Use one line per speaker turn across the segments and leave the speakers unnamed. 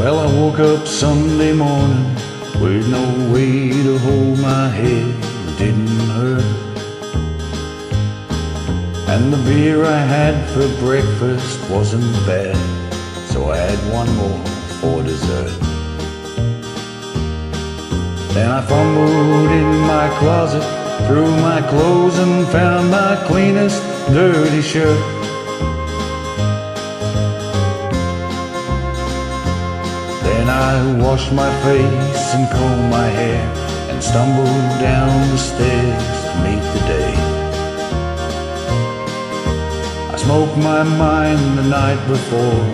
Well, I woke up Sunday morning with no way to hold my head. It didn't hurt. And the beer I had for breakfast wasn't bad, so I had one more for dessert. Then I fumbled in my closet, through my clothes and found my cleanest dirty shirt. I washed my face and combed my hair and stumbled down the stairs to meet the day. I smoked my mind the night before,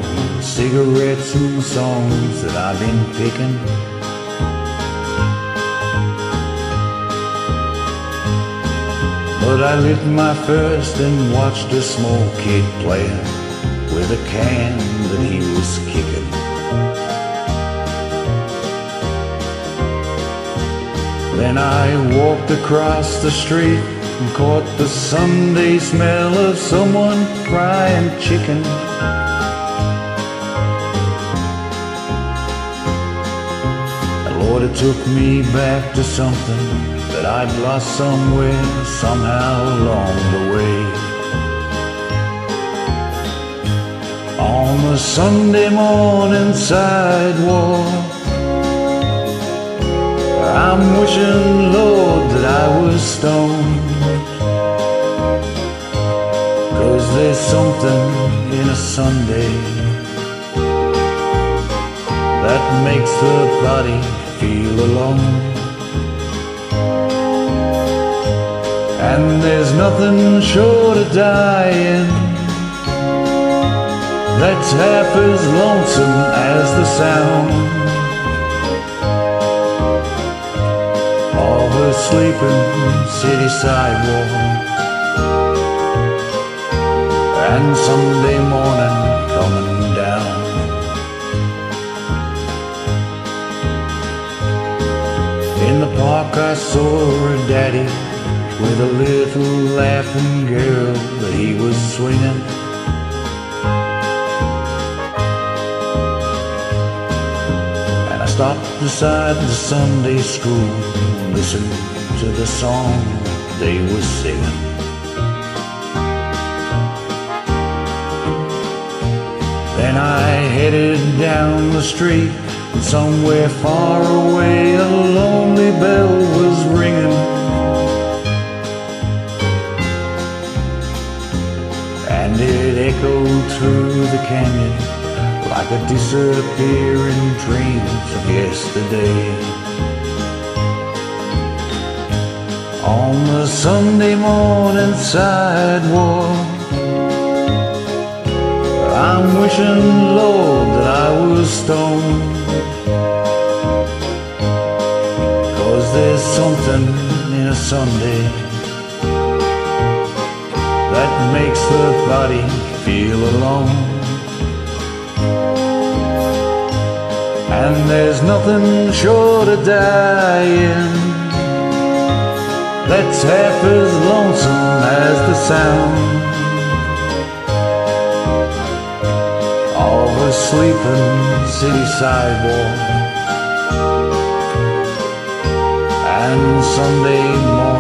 cigarettes and songs that I've been picking. But I lit my first and watched a small kid playing with a can that he was kicking. Then I walked across the street and caught the Sunday smell of someone frying chicken. And Lord, it took me back to something that I'd lost somewhere, somehow along the way. On the Sunday morning sidewalk, I'm wishing, Lord, that I was stoned. Cause there's something in a Sunday that makes the body feel alone. And there's nothing short of dying that's half as lonesome sleeping city sidewalk. And Sunday morning coming down. In the park I saw a daddy with a little laughing girl that he was swinging. Stopped beside the Sunday school and listened to the song they were singing. Then I headed down the street and somewhere far away a lonely bell was ringing. And it echoed through the canyon like a disappearing dream from yesterday. On the Sunday morning sidewalk, I'm wishing, Lord, that I was stoned. Cause there's something in a Sunday that makes the body feel alone. And there's nothing short of dying that's half as lonesome as the sound of a sleeping city sidewalk. And Sunday morning